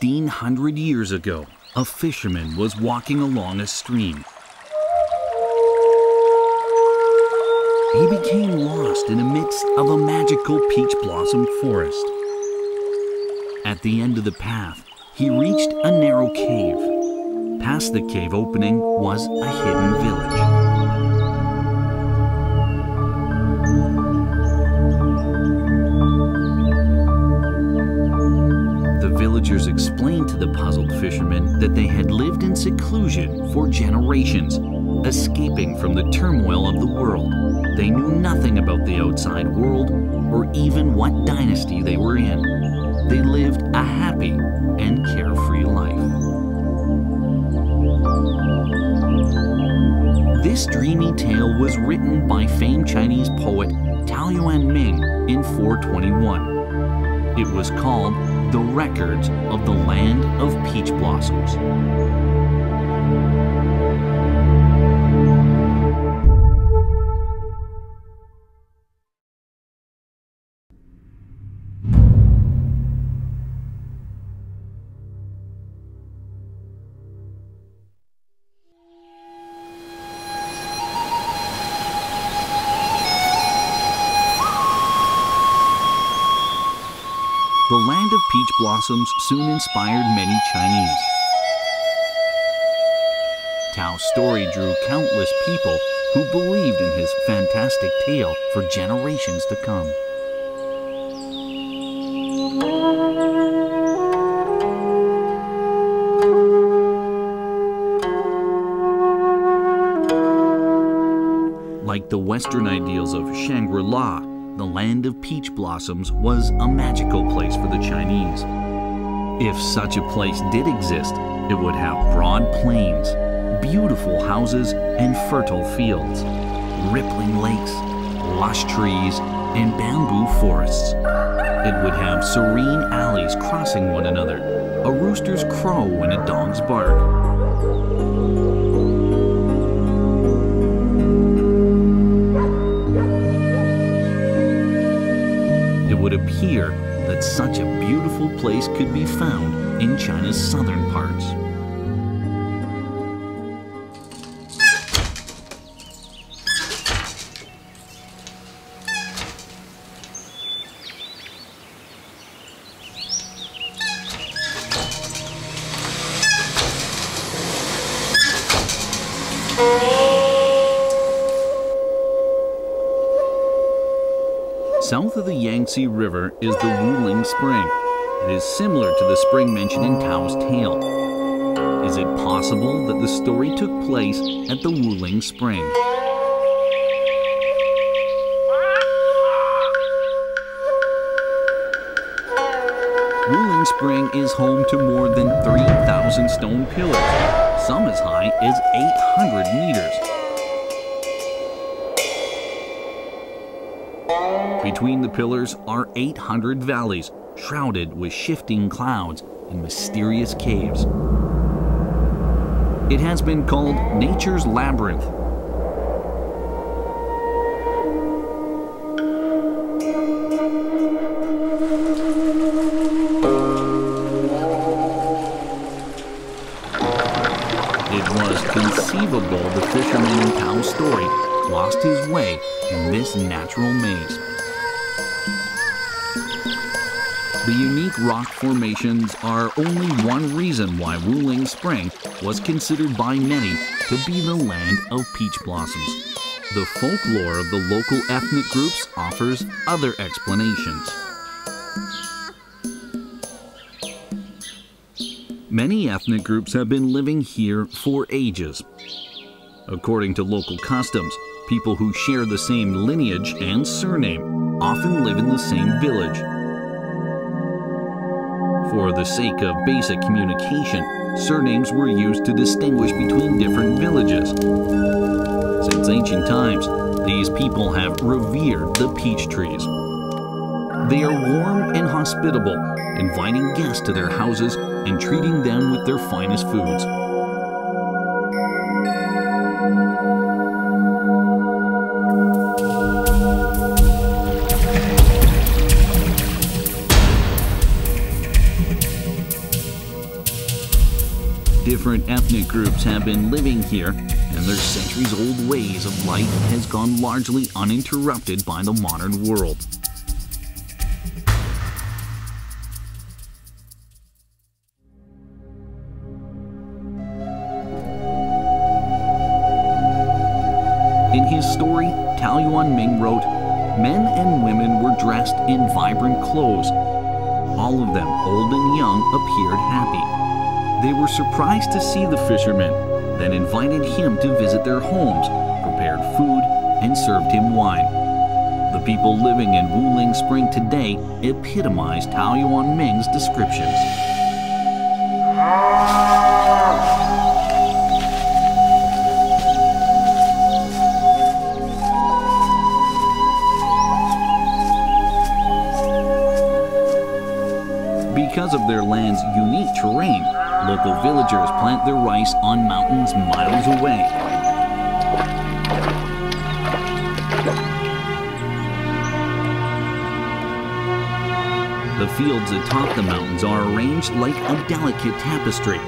1,600 years ago, a fisherman was walking along a stream. He became lost in the midst of a magical peach blossom forest. At the end of the path, he reached a narrow cave. Past the cave opening was a hidden village. villagers' the puzzled fishermen that they had lived in seclusion for generations, escaping from the turmoil of the world. They knew nothing about the outside world or even what dynasty they were in. They lived a happy and carefree life. This dreamy tale was written by famed Chinese poet Tao Yuan Ming in 421. It was called The Records of the Land of Peach Blossoms. Peach blossoms soon inspired many Chinese. Tao's story drew countless people who believed in his fantastic tale for generations to come. Like the Western ideals of Shangri-La, the land of peach blossoms was a magical place for the Chinese. If such a place did exist, it would have broad plains, beautiful houses, and fertile fields, rippling lakes, lush trees, and bamboo forests. It would have serene alleys crossing one another, a rooster's crow and a dog's bark, such a beautiful place could be found in China's southern parts. Yangtze River is the Wuling Spring. It is similar to the spring mentioned in Tao's tale. Is it possible that the story took place at the Wuling Spring? Wuling Spring is home to more than 3,000 stone pillars, some as high as 800 meters. Between the pillars are 800 valleys, shrouded with shifting clouds and mysterious caves. It has been called Nature's Labyrinth. It was conceivable the fisherman in Tao's story lost his way in this natural maze. The unique rock formations are only one reason why Wuling Spring was considered by many to be the land of peach blossoms. The folklore of the local ethnic groups offers other explanations. Many ethnic groups have been living here for ages. According to local customs, people who share the same lineage and surname often live in the same village. For the sake of basic communication, surnames were used to distinguish between different villages. Since ancient times, these people have revered the peach trees. They are warm and hospitable, inviting guests to their houses and treating them with their finest foods. Different ethnic groups have been living here, and their centuries old ways of life has gone largely uninterrupted by the modern world. In his story, Tao Yuan Ming wrote, Men and women were dressed in vibrant clothes. All of them, old and young, appeared happy. They were surprised to see the fisherman, then invited him to visit their homes, prepared food, and served him wine. The people living in Wuling Spring today epitomize Tao Yuan Ming's descriptions. Because of their land's unique terrain, local villagers plant their rice on mountains miles away. The fields atop the mountains are arranged like a delicate tapestry.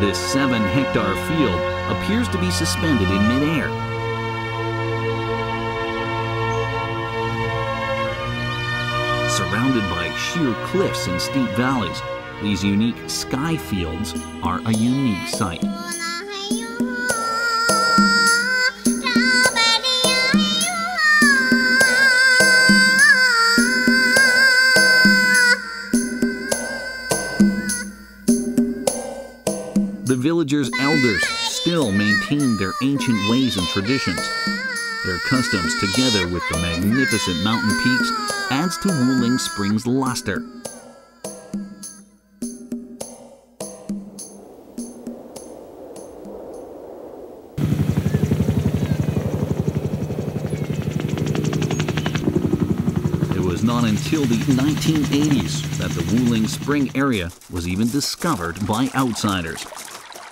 This seven hectare field appears to be suspended in midair. Surrounded by sheer cliffs and steep valleys, these unique sky fields are a unique sight. The villagers' elders still maintain their ancient ways and traditions. Their customs, together with the magnificent mountain peaks, adds to Wuling Spring's luster. It was not until the 1980s that the Wuling Spring area was even discovered by outsiders.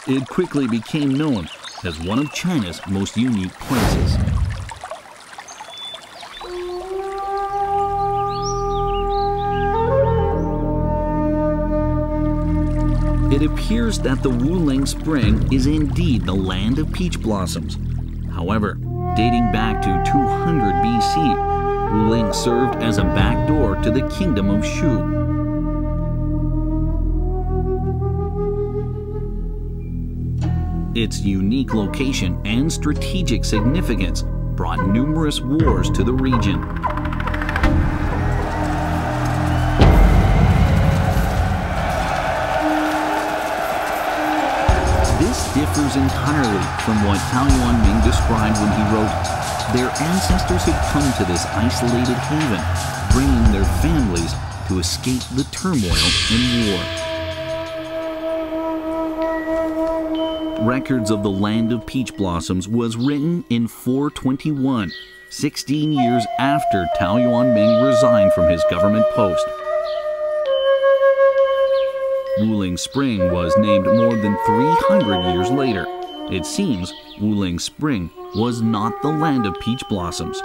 It quickly became known as one of China's most unique places. Appears that the Wuling Spring is indeed the land of peach blossoms. However, dating back to 200 BC, Wuling served as a back door to the kingdom of Shu. Its unique location and strategic significance brought numerous wars to the region. Differs entirely from what Tao Yuan Ming described when he wrote, Their ancestors had come to this isolated haven, bringing their families to escape the turmoil and war. Records of the Land of Peach Blossoms was written in 421, 16 years after Tao Yuan Ming resigned from his government post. Wuling Spring was named more than 300 years later. It seems Wuling Spring was not the land of peach blossoms.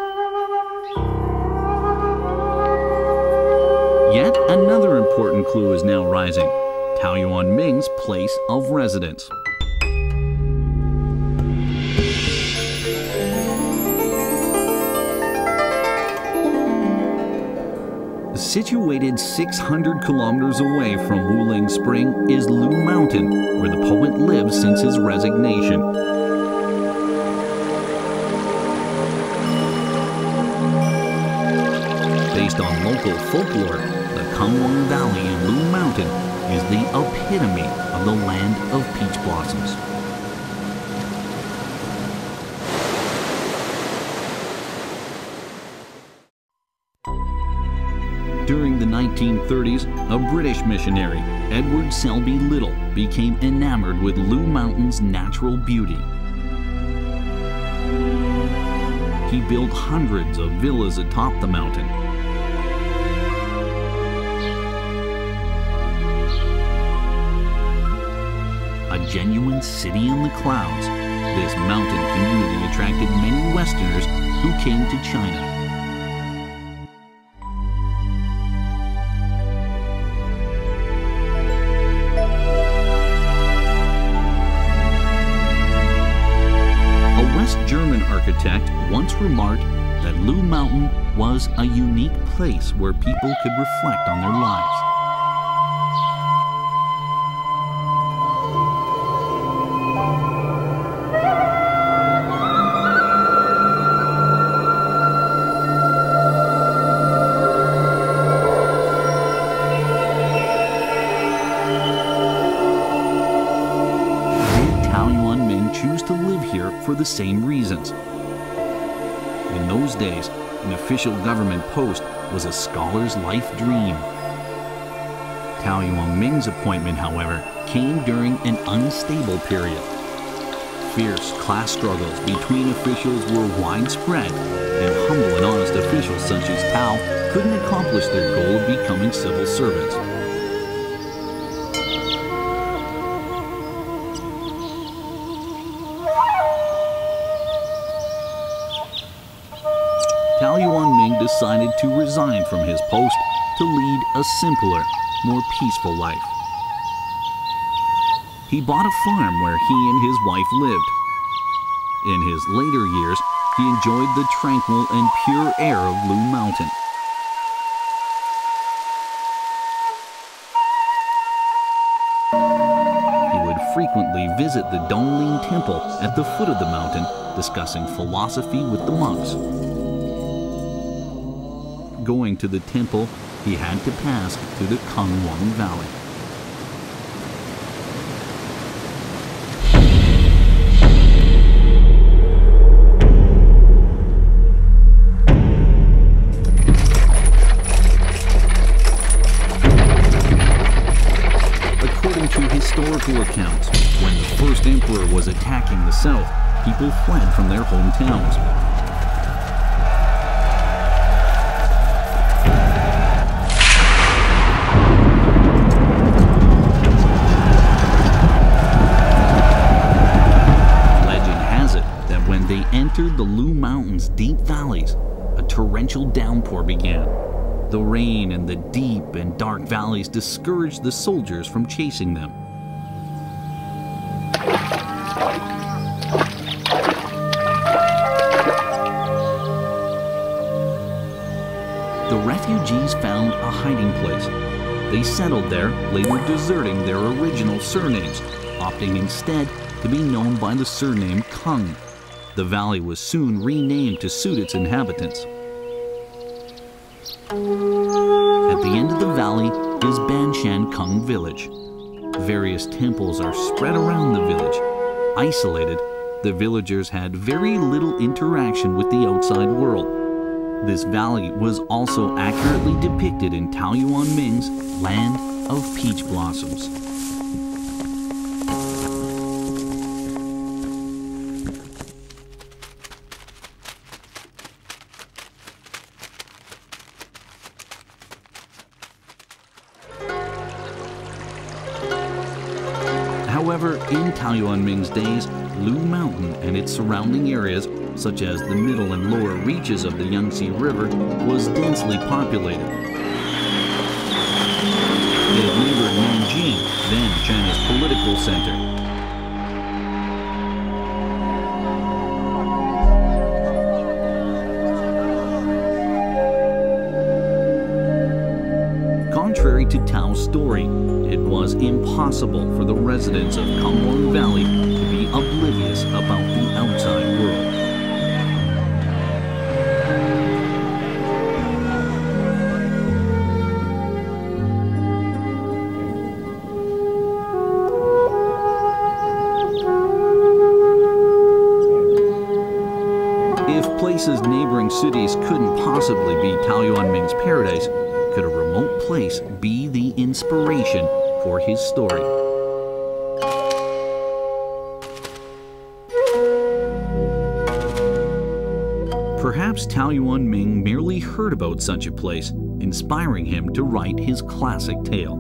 Yet another important clue is now rising Tao Yuan Ming's place of residence. Situated 600 kilometers away from Wuling Spring is Lu Mountain, where the poet lives since his resignation. Based on local folklore, the Kangwang Valley in Lu Mountain is the epitome of the land of peach blossoms. 1930s, a British missionary, Edward Selby Little, became enamored with Lu Mountain's natural beauty. He built hundreds of villas atop the mountain. A genuine city in the clouds, this mountain community attracted many Westerners who came to China. remarked that Lu Mountain was a unique place where people could reflect on their lives. Days, an official government post was a scholar's life dream. Tao Yuan Ming's appointment, however, came during an unstable period. Fierce class struggles between officials were widespread, and humble and honest officials such as Tao couldn't accomplish their goal of becoming civil servants. Decided to resign from his post to lead a simpler, more peaceful life. He bought a farm where he and his wife lived. In his later years, he enjoyed the tranquil and pure air of Lu Mountain. He would frequently visit the Donglin Temple at the foot of the mountain, discussing philosophy with the monks going to the temple, he had to pass through the Kangwang Valley. According to historical accounts, when the first emperor was attacking the south, people fled from their hometowns. Deep valleys, a torrential downpour began. The rain and the deep and dark valleys discouraged the soldiers from chasing them. The refugees found a hiding place. They settled there, later deserting their original surnames, opting instead to be known by the surname Kung. The valley was soon renamed to suit its inhabitants. At the end of the valley is Banshan Kung village. Various temples are spread around the village. Isolated, the villagers had very little interaction with the outside world. This valley was also accurately depicted in Tao Yuan Ming's Land of Peach Blossoms. In Tao Yuan Ming's days, Lu Mountain and its surrounding areas, such as the middle and lower reaches of the Yangtze River, was densely populated. It neighbored Nanjing, then China's political center, Contrary to Tao's story, impossible for the residents of Kangwang Valley to be oblivious about the outside world. If places neighboring cities couldn't possibly be Tao Yuan Ming's paradise, could a remote place be the inspiration for his story? Perhaps Tao Yuan Ming merely heard about such a place, inspiring him to write his classic tale.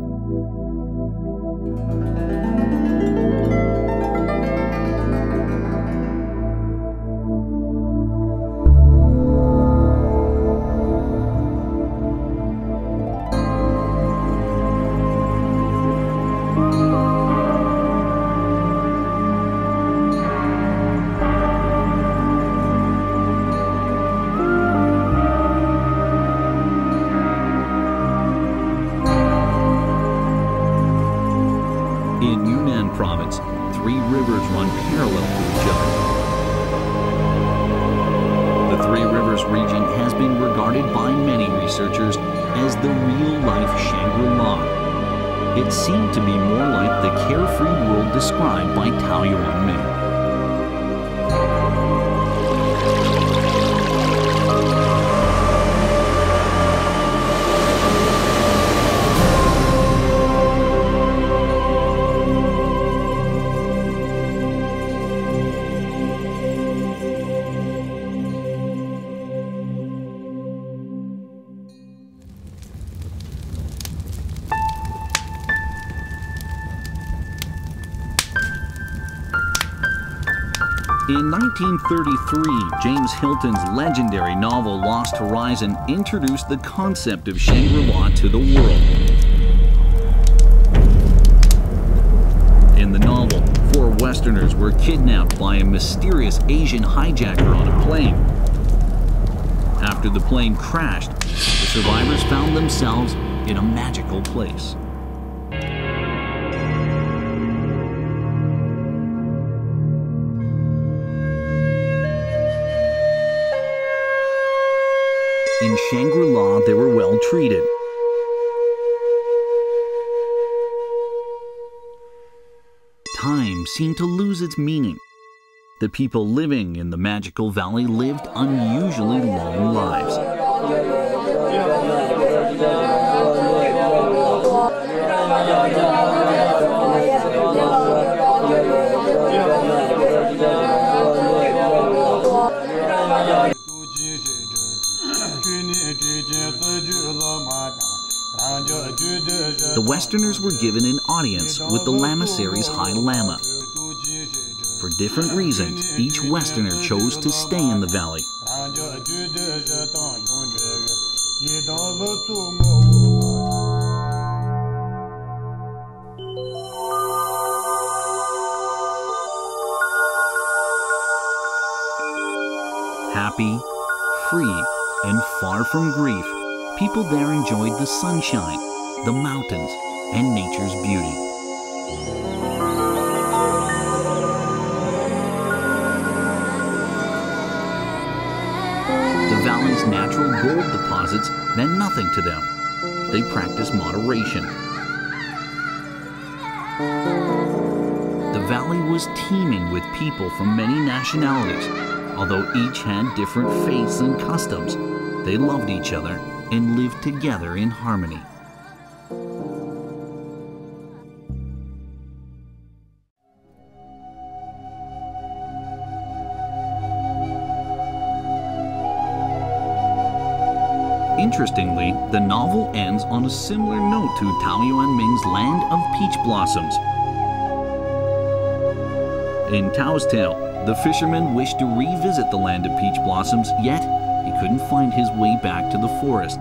Carefree world described by Tao Yuan Ming. 1933, James Hilton's legendary novel Lost Horizon introduced the concept of Shangri-La to the world. In the novel, four Westerners were kidnapped by a mysterious Asian hijacker on a plane. After the plane crashed, the survivors found themselves in a magical place. In Shangri-La, they were well treated. Time seemed to lose its meaning. The people living in the magical valley lived unusually long lives. The Westerners were given an audience with the Lamasery's High Lama. For different reasons, each Westerner chose to stay in the valley. Happy, free, and far from grief, people there enjoyed the sunshine, the mountains, and nature's beauty. The valley's natural gold deposits meant nothing to them. They practiced moderation. The valley was teeming with people from many nationalities. Although each had different faiths and customs, they loved each other and lived together in harmony. Interestingly, the novel ends on a similar note to Tao Yuan Ming's Land of Peach Blossoms. In Tao's tale, the fisherman wished to revisit the land of peach blossoms, yet he couldn't find his way back to the forest.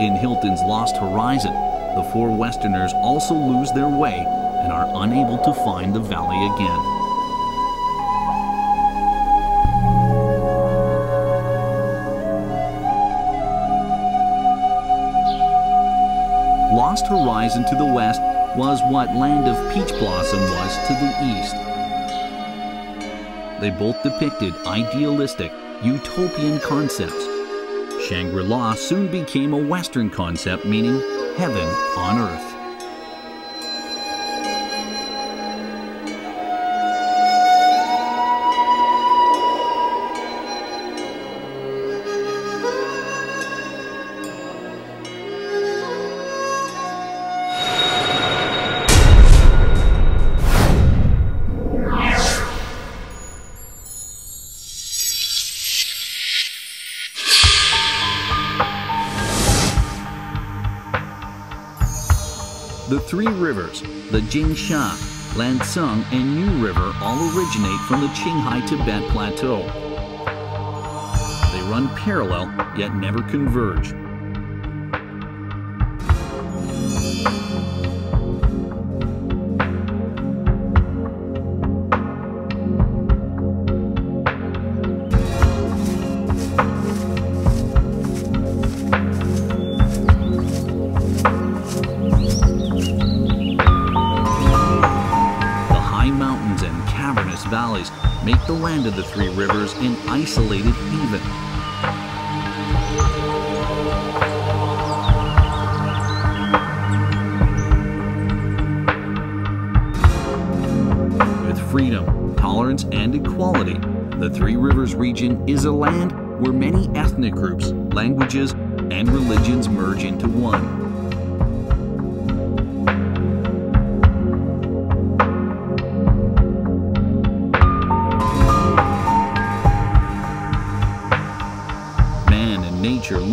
In Hilton's Lost Horizon, the four Westerners also lose their way and are unable to find the valley again. Lost Horizon to the west was what Land of Peach Blossom was to the east. They both depicted idealistic, utopian concepts. Shangri-La soon became a Western concept meaning heaven on earth. Three rivers, the Jinsha, Lancang, and Nu River all originate from the Qinghai Tibet Plateau. They run parallel, yet never converge. Land of the Three Rivers an isolated haven. With freedom, tolerance, and equality, the Three Rivers region is a land where many ethnic groups, languages, and religions merge into one.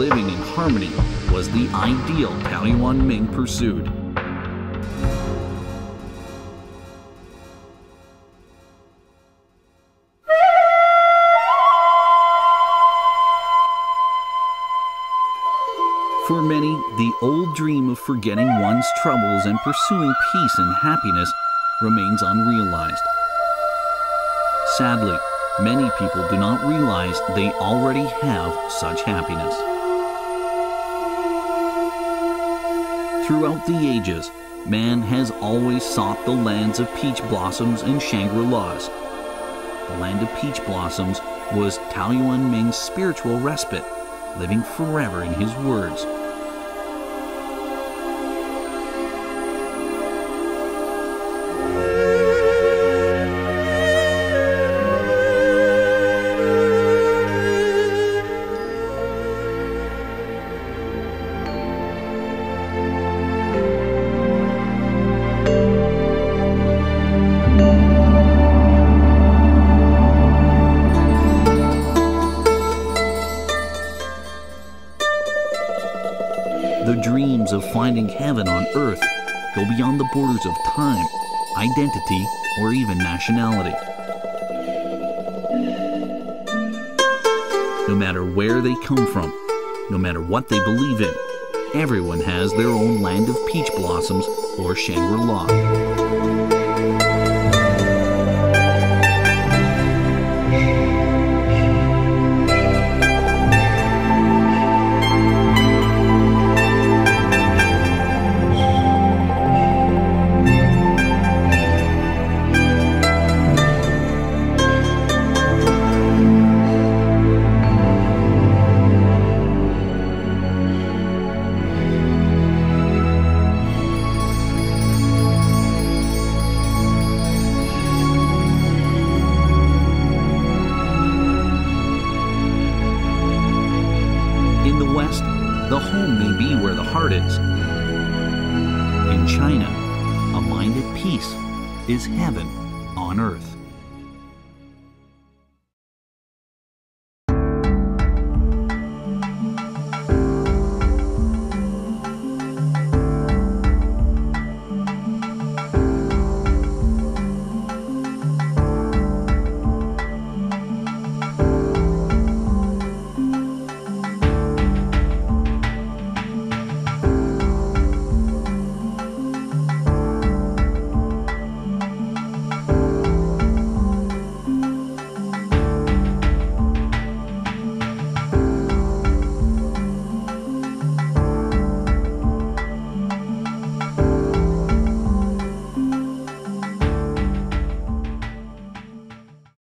Living in harmony was the ideal Tao Yuan Ming pursued. For many, the old dream of forgetting one's troubles and pursuing peace and happiness remains unrealized. Sadly, many people do not realize they already have such happiness. Throughout the ages, man has always sought the lands of peach blossoms and Shangri-Las. The land of peach blossoms was Tao Yuan Ming's spiritual respite living forever in his words. Finding heaven on earth go beyond the borders of time, identity, or even nationality. No matter where they come from, no matter what they believe in, everyone has their own land of peach blossoms or Shangri-La.